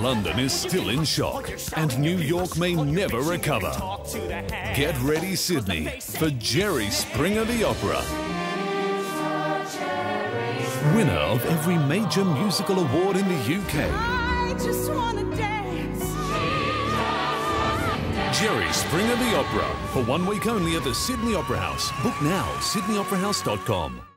London is still in shock, and New York may never recover. Get ready, Sydney, for Jerry Springer the Opera. Winner of every major musical award in the UK. Jerry Springer the Opera, for one week only at the Sydney Opera House. Book now, sydneyoperahouse.com.